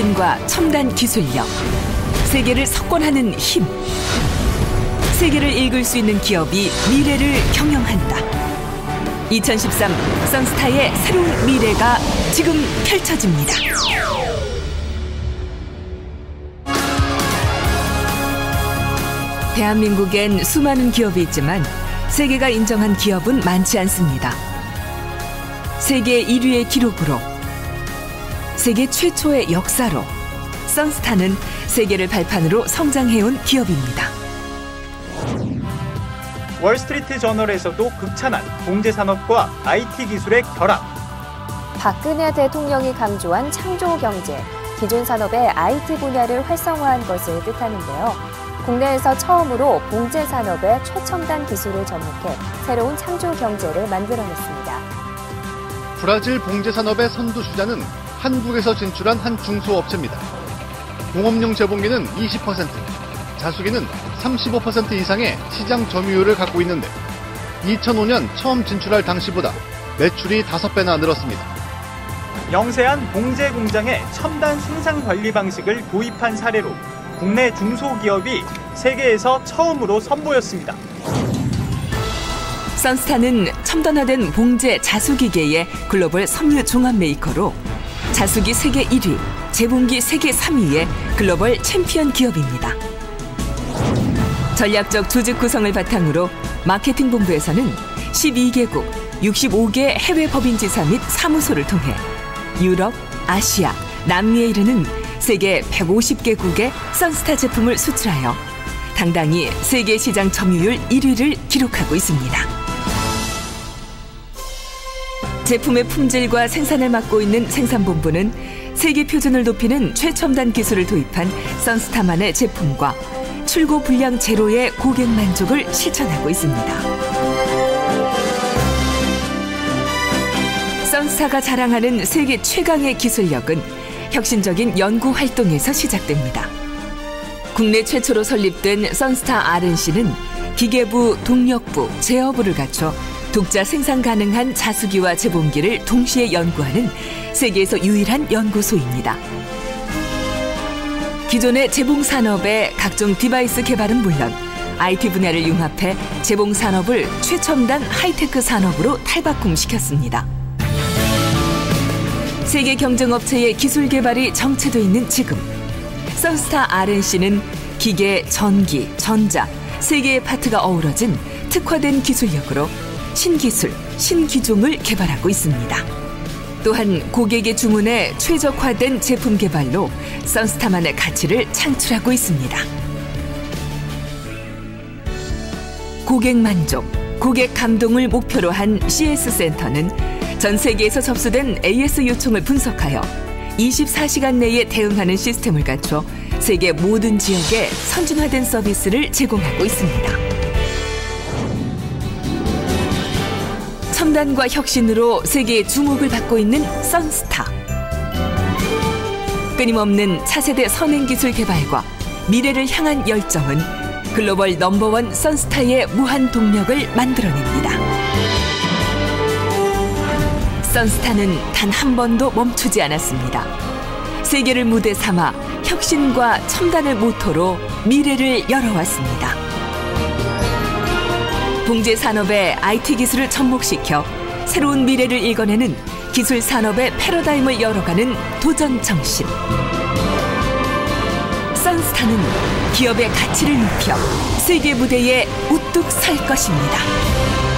혁신과 첨단 기술력, 세계를 석권하는 힘. 세계를 읽을 수 있는 기업이 미래를 경영한다. 2013 선스타의 새로운 미래가 지금 펼쳐집니다. 대한민국엔 수많은 기업이 있지만 세계가 인정한 기업은 많지 않습니다. 세계 1위의 기록으로 세계 최초의 역사로 선스타는 세계를 발판으로 성장해온 기업입니다. 월스트리트 저널에서도 극찬한 봉제 산업과 IT 기술의 결합. 박근혜 대통령이 강조한 창조 경제, 기존 산업의 IT 분야를 활성화한 것을 뜻하는데요. 국내에서 처음으로 봉제 산업의 최첨단 기술을 접목해 새로운 창조 경제를 만들어냈습니다. 브라질 봉제 산업의 선두 주자는 한국에서 진출한 한 중소업체입니다. 공업용 제봉기는 20%, 자수기는 35% 이상의 시장 점유율을 갖고 있는데 2005년 처음 진출할 당시보다 매출이 5배나 늘었습니다. 영세한 봉제 공장의 첨단 생산 관리 방식을 도입한 사례로 국내 중소기업이 세계에서 처음으로 선보였습니다. 선스타는 첨단화된 봉제 자수기계의 글로벌 섬유 종합 메이커로 자수기 세계 1위, 재봉기 세계 3위의 글로벌 챔피언 기업입니다. 전략적 조직 구성을 바탕으로 마케팅 본부에서는 12개국 65개 해외 법인지사 및 사무소를 통해 유럽, 아시아, 남미에 이르는 세계 150개국의 선스타 제품을 수출하여 당당히 세계 시장 점유율 1위를 기록하고 있습니다. 제품의 품질과 생산을 맡고 있는 생산본부는 세계 표준을 높이는 최첨단 기술을 도입한 선스타만의 제품과 출고 불량 제로의 고객 만족을 실천하고 있습니다. 선스타가 자랑하는 세계 최강의 기술력은 혁신적인 연구 활동에서 시작됩니다. 국내 최초로 설립된 선스타 R&C는 기계부, 동력부, 제어부를 갖춰 독자 생산 가능한 자수기와 재봉기를 동시에 연구하는 세계에서 유일한 연구소입니다. 기존의 재봉 산업의 각종 디바이스 개발은 물론 IT 분야를 융합해 재봉 산업을 최첨단 하이테크 산업으로 탈바꿈시켰습니다. 세계 경쟁 업체의 기술 개발이 정체돼 있는 지금 선스타 RNC는 기계, 전기, 전자 세 개의 파트가 어우러진 특화된 기술력으로 신기술, 신기종을 개발하고 있습니다. 또한 고객의 주문에 최적화된 제품 개발로 선스타만의 가치를 창출하고 있습니다. 고객 만족, 고객 감동을 목표로 한 CS 센터는 전 세계에서 접수된 AS 요청을 분석하여 24시간 내에 대응하는 시스템을 갖춰 세계 모든 지역에 선진화된 서비스를 제공하고 있습니다. 첨단과 혁신으로 세계의 주목을 받고 있는 선스타. 끊임없는 차세대 선행 기술 개발과 미래를 향한 열정은 글로벌 넘버원 선스타의 무한 동력을 만들어냅니다. 선스타는 단 한 번도 멈추지 않았습니다. 세계를 무대 삼아 혁신과 첨단을 모토로 미래를 열어왔습니다. 봉제 산업의 IT 기술을 접목시켜 새로운 미래를 읽어내는 기술 산업의 패러다임을 열어가는 도전 정신. 선스타는 기업의 가치를 높여 세계 무대에 우뚝 설 것입니다.